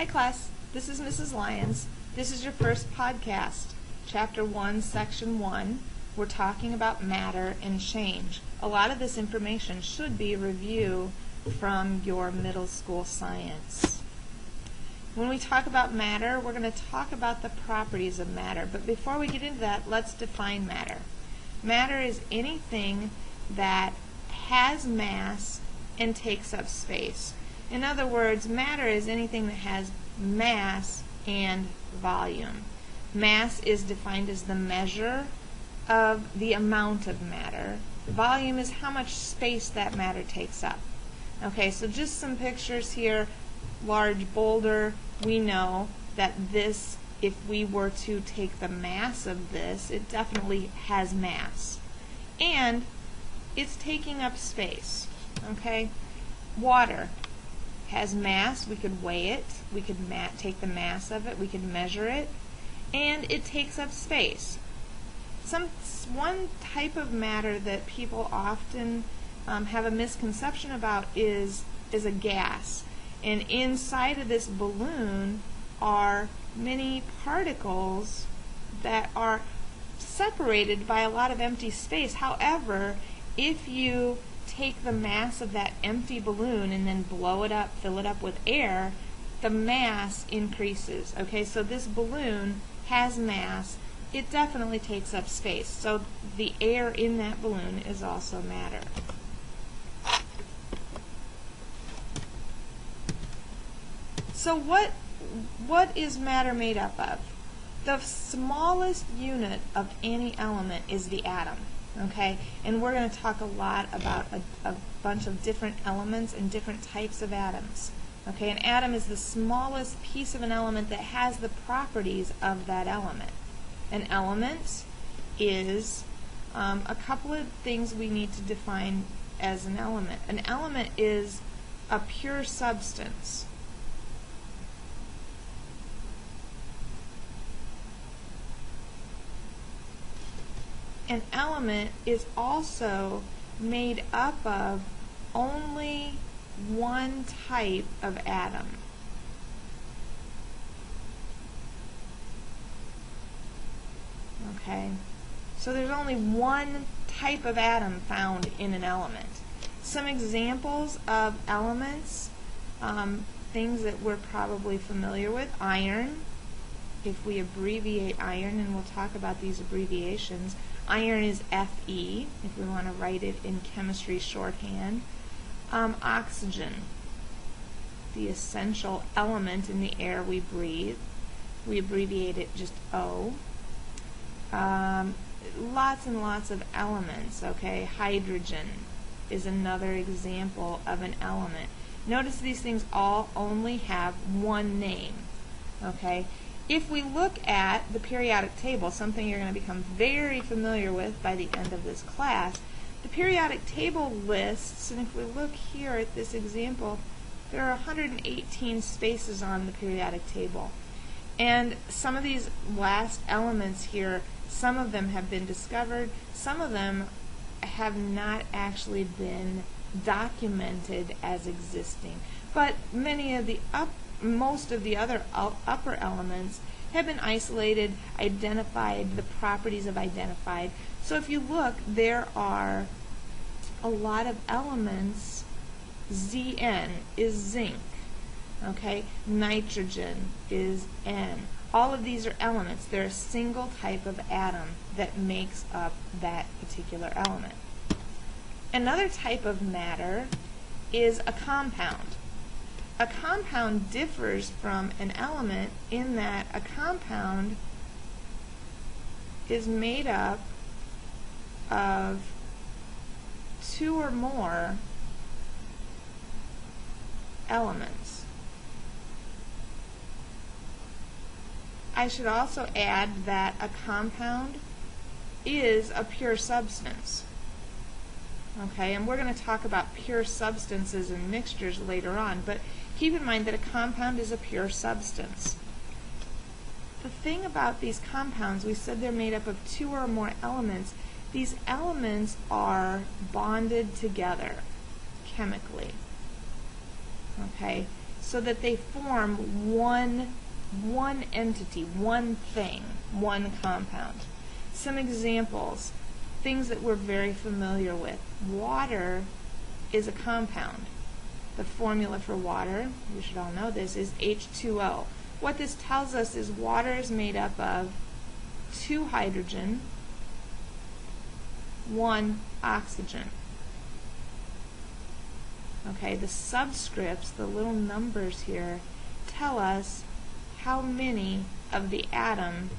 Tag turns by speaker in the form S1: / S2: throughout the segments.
S1: Hi, class. This is Mrs. Lyons. This is your first podcast, Chapter 1, Section 1. We're talking about matter and change. A lot of this information should be review from your middle school science. When we talk about matter, we're going to talk about the properties of matter. But before we get into that, let's define matter. Matter is anything that has mass and takes up space. In other words, matter is anything that has mass and volume. Mass is defined as the measure of the amount of matter. Volume is how much space that matter takes up. Okay, so just some pictures here. Large boulder, we know that this, if we were to take the mass of this, it definitely has mass. And it's taking up space. Okay, water has mass. We could weigh it. We could take the mass of it. We could measure it. And it takes up space. Some one type of matter that people often um, have a misconception about is is a gas. And inside of this balloon are many particles that are separated by a lot of empty space. However, if you take the mass of that empty balloon and then blow it up, fill it up with air, the mass increases. Okay, so this balloon has mass. It definitely takes up space. So the air in that balloon is also matter. So what what is matter made up of? The smallest unit of any element is the atom okay? And we're going to talk a lot about a, a, bunch of different elements and different types of atoms. Okay, an atom is the smallest piece of an element that has the properties of that element. An element is um, a couple of things we need to define as an element. An element is a pure substance. An element is also made up of only one type of atom. Okay, so there's only one type of atom found in an element. Some examples of elements, um, things that we're probably familiar with, iron, if we abbreviate iron, and we'll talk about these abbreviations, Iron is Fe, if we want to write it in chemistry shorthand. Um, oxygen, the essential element in the air we breathe. We abbreviate it just O. Um, lots and lots of elements, okay? Hydrogen is another example of an element. Notice these things all only have one name, okay? If we look at the periodic table, something you're going to become very familiar with by the end of this class, the periodic table lists, and if we look here at this example, there are 118 spaces on the periodic table. And some of these last elements here, some of them have been discovered, some of them have not actually been documented as existing. But many of the up most of the other upper elements have been isolated, identified, the properties have identified. So if you look, there are a lot of elements. Zn is zinc. Okay, nitrogen is N. All of these are elements. They're a single type of atom that makes up that particular element. Another type of matter is a compound a compound differs from an element in that a compound is made up of two or more elements. I should also add that a compound is a pure substance. Okay, and we're going to talk about pure substances and mixtures later on, but keep in mind that a compound is a pure substance. The thing about these compounds, we said they're made up of two or more elements. These elements are bonded together chemically. Okay, so that they form one, one entity, one thing, one compound. Some examples, things that we're very familiar with. Water is a compound. The formula for water, you should all know this, is H2O. What this tells us is water is made up of two hydrogen, one oxygen. Okay, the subscripts, the little numbers here, tell us how many of the atom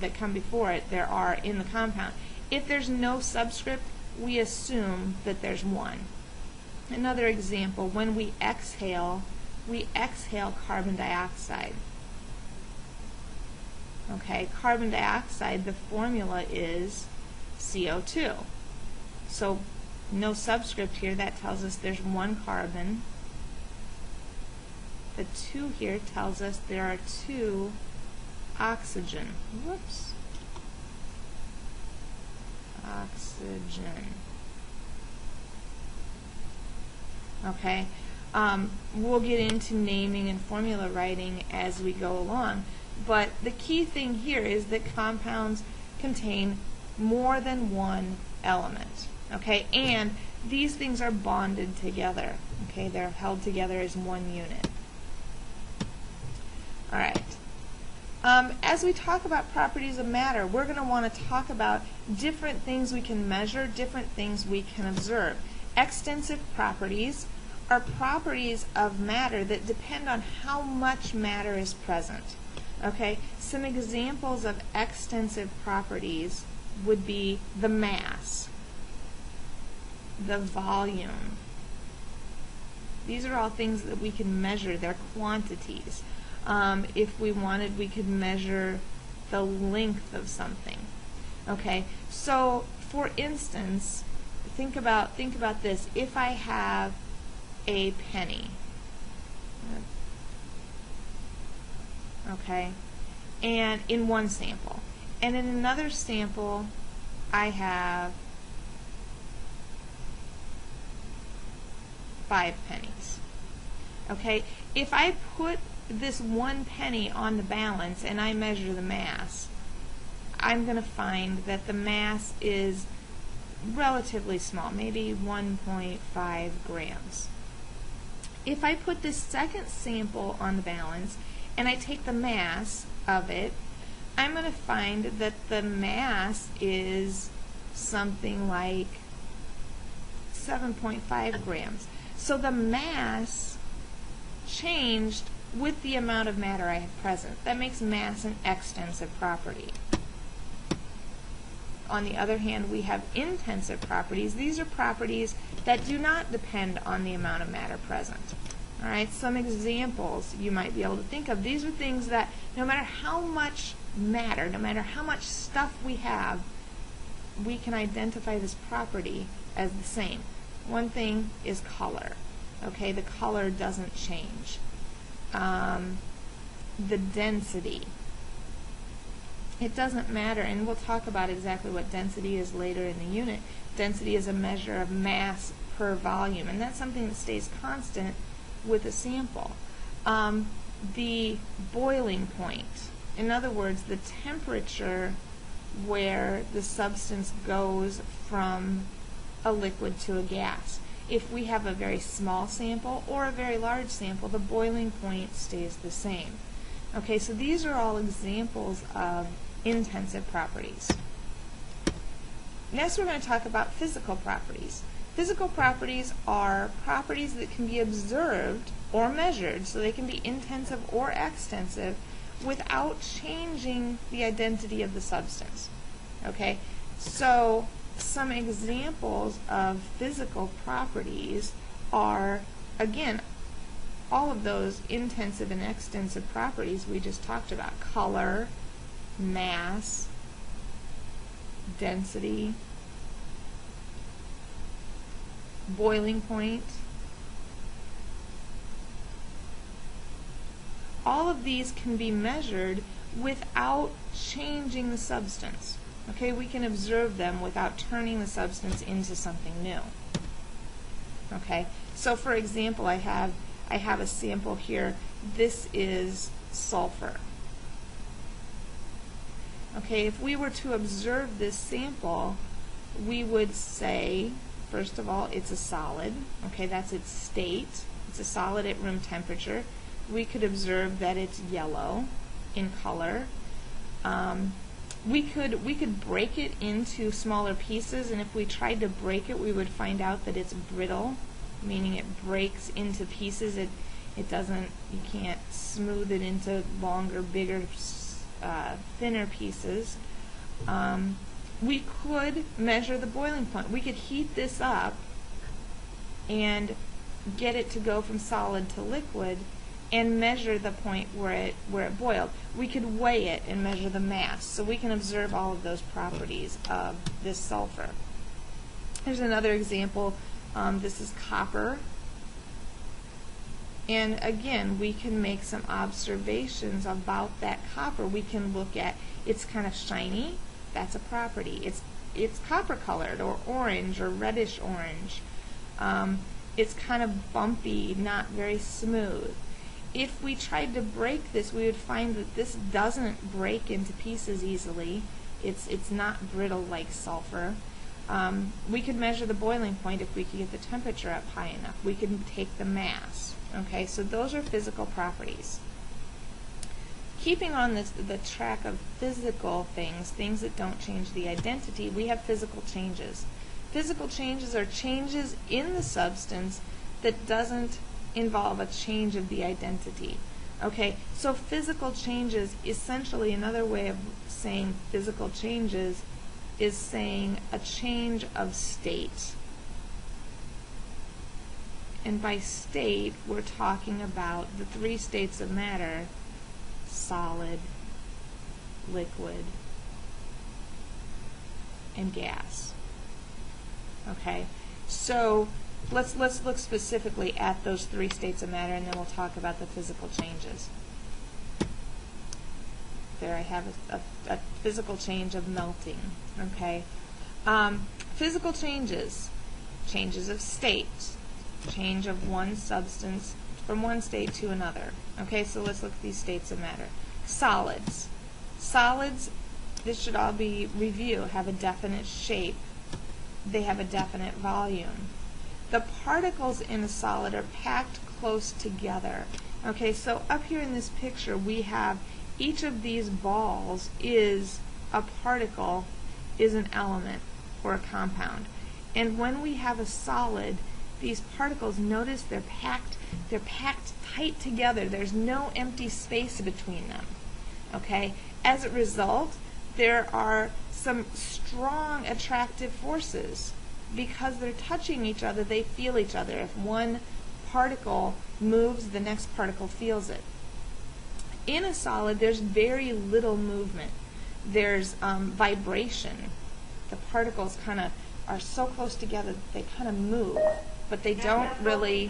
S1: that come before it there are in the compound. If there's no subscript, we assume that there's one. Another example, when we exhale, we exhale carbon dioxide. Okay, carbon dioxide, the formula is CO2. So no subscript here, that tells us there's one carbon. The 2 here tells us there are two oxygen. Whoops. Oxygen. Okay, um, we'll get into naming and formula writing as we go along. But the key thing here is that compounds contain more than one element. Okay, and these things are bonded together. Okay, they're held together as one unit. All right. Um, as we talk about properties of matter, we're going to want to talk about different things we can measure, different things we can observe. Extensive properties are properties of matter that depend on how much matter is present. Okay, some examples of extensive properties would be the mass, the volume. These are all things that we can measure, they're quantities. Um, if we wanted, we could measure the length of something. Okay, so for instance, think about think about this. If I have a penny, okay, and in one sample, and in another sample, I have five pennies. Okay, if I put this one penny on the balance and I measure the mass, I'm going to find that the mass is relatively small, maybe 1.5 grams. If I put this second sample on the balance and I take the mass of it, I'm going to find that the mass is something like 7.5 grams. So the mass changed with the amount of matter I have present. That makes mass an extensive property. On the other hand, we have intensive properties. These are properties that do not depend on the amount of matter present. All right, some examples you might be able to think of. These are things that no matter how much matter, no matter how much stuff we have, we can identify this property as the same. One thing is color. Okay, the color doesn't change um, the density. It doesn't matter, and we'll talk about exactly what density is later in the unit. Density is a measure of mass per volume, and that's something that stays constant with a sample. Um, the boiling point, in other words, the temperature where the substance goes from a liquid to a gas if we have a very small sample or a very large sample, the boiling point stays the same. Okay, so these are all examples of intensive properties. Next we're going to talk about physical properties. Physical properties are properties that can be observed or measured, so they can be intensive or extensive, without changing the identity of the substance. Okay, so some examples of physical properties are, again, all of those intensive and extensive properties we just talked about. Color, mass, density, boiling point. All of these can be measured without changing the substance. Okay, we can observe them without turning the substance into something new. Okay, so for example, I have I have a sample here. This is sulfur. Okay, if we were to observe this sample, we would say, first of all, it's a solid. Okay, that's its state. It's a solid at room temperature. We could observe that it's yellow in color. Um, we could we could break it into smaller pieces, and if we tried to break it, we would find out that it's brittle, meaning it breaks into pieces. It it doesn't. You can't smooth it into longer, bigger, uh, thinner pieces. Um, we could measure the boiling point. We could heat this up and get it to go from solid to liquid and measure the point where it where it boiled. We could weigh it and measure the mass, so we can observe all of those properties of this sulfur. Here's another example. Um, this is copper. And again, we can make some observations about that copper. We can look at it's kind of shiny. That's a property. It's it's copper colored or orange or reddish orange. Um, it's kind of bumpy, not very smooth if we tried to break this, we would find that this doesn't break into pieces easily. It's, it's not brittle like sulfur. Um, we could measure the boiling point if we could get the temperature up high enough. We could take the mass. Okay, so those are physical properties. Keeping on this, the track of physical things, things that don't change the identity, we have physical changes. Physical changes are changes in the substance that doesn't involve a change of the identity. Okay, so physical changes, essentially another way of saying physical changes is saying a change of state. And by state, we're talking about the three states of matter, solid, liquid, and gas. Okay, so let's let's look specifically at those three states of matter, and then we'll talk about the physical changes. There, I have a, a, a physical change of melting. Okay, um, physical changes, changes of state, change of one substance from one state to another. Okay, so let's look at these states of matter. Solids, solids. This should all be review. Have a definite shape. They have a definite volume the particles in a solid are packed close together. Okay, so up here in this picture we have each of these balls is a particle, is an element or a compound. And when we have a solid, these particles, notice they're packed, they're packed tight together. There's no empty space between them. Okay? As a result, there are some strong attractive forces because they're touching each other, they feel each other. If one particle moves, the next particle feels it. In a solid, there's very little movement. There's um, vibration. The particles kind of are so close together that they kind of move, but they don't really.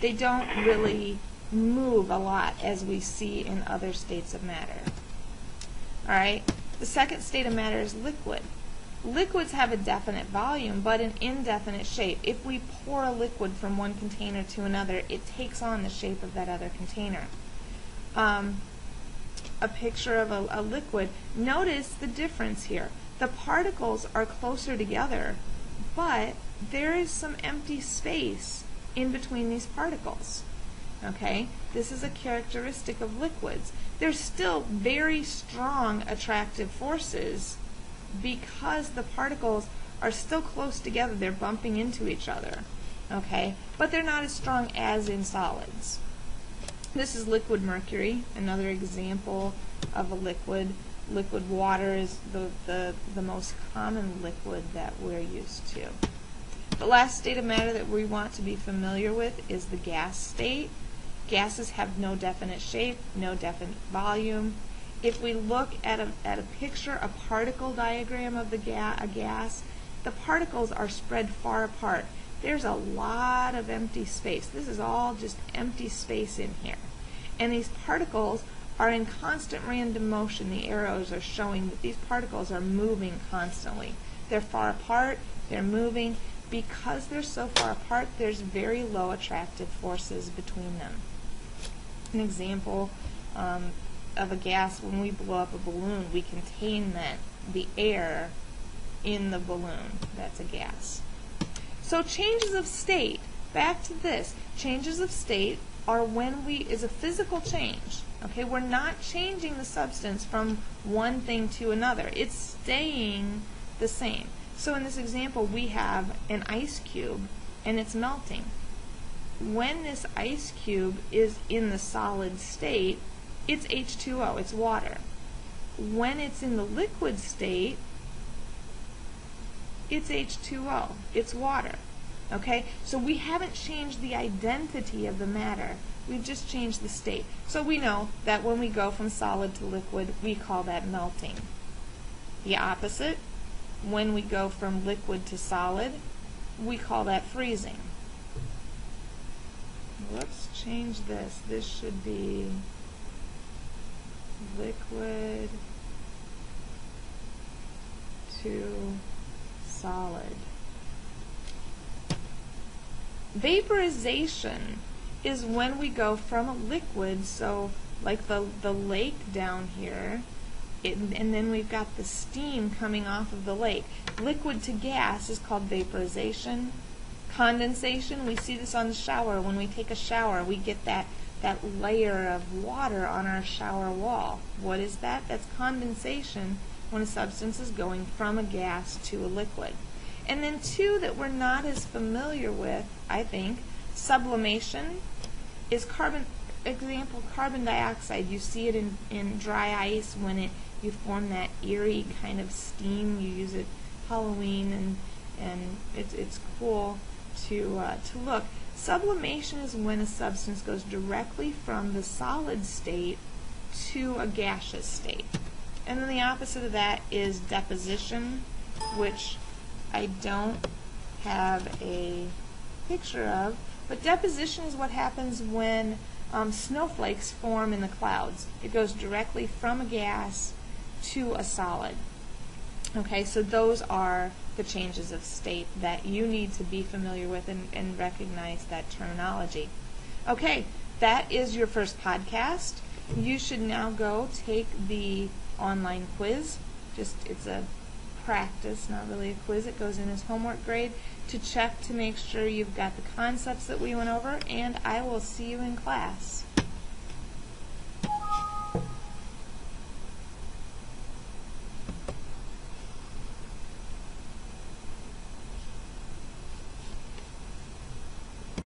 S1: They don't really move a lot as we see in other states of matter. All right. The second state of matter is liquid. Liquids have a definite volume, but an indefinite shape. If we pour a liquid from one container to another, it takes on the shape of that other container. Um, a picture of a, a liquid. Notice the difference here. The particles are closer together, but there is some empty space in between these particles. Okay, this is a characteristic of liquids. There's still very strong attractive forces because the particles are still close together. They're bumping into each other. Okay, but they're not as strong as in solids. This is liquid mercury, another example of a liquid. Liquid water is the, the, the most common liquid that we're used to. The last state of matter that we want to be familiar with is the gas state. Gases have no definite shape, no definite volume. If we look at a, at a picture, a particle diagram of a gas, the particles are spread far apart. There's a lot of empty space. This is all just empty space in here. And these particles are in constant random motion. The arrows are showing that these particles are moving constantly. They're far apart, they're moving, because they're so far apart, there's very low attractive forces between them. An example um, of a gas, when we blow up a balloon, we contain that, the air in the balloon. That's a gas. So changes of state, back to this, changes of state are when we, is a physical change. Okay, we're not changing the substance from one thing to another. It's staying the same. So in this example, we have an ice cube and it's melting. When this ice cube is in the solid state, it's H2O, it's water. When it's in the liquid state, it's H2O, it's water. Okay, so we haven't changed the identity of the matter. We've just changed the state. So we know that when we go from solid to liquid, we call that melting. The opposite, when we go from liquid to solid, we call that freezing. Let's change this. This should be liquid to solid. Vaporization is when we go from a liquid, so like the, the lake down here, it, and then we've got the steam coming off of the lake. Liquid to gas is called vaporization. Condensation, we see this on the shower. When we take a shower, we get that, that layer of water on our shower wall. What is that? That's condensation when a substance is going from a gas to a liquid. And then two that we're not as familiar with, I think, sublimation is carbon example carbon dioxide you see it in, in dry ice when it you form that eerie kind of steam you use it Halloween and and it's it's cool to uh, to look sublimation is when a substance goes directly from the solid state to a gaseous state and then the opposite of that is deposition which I don't have a picture of but deposition is what happens when um, snowflakes form in the clouds. It goes directly from a gas to a solid. Okay, so those are the changes of state that you need to be familiar with and, and recognize that terminology. Okay, that is your first podcast. You should now go take the online quiz. Just it's a practice, not really a quiz. It goes in as homework grade to check to make sure you've got the concepts that we went over, and I will see you in class.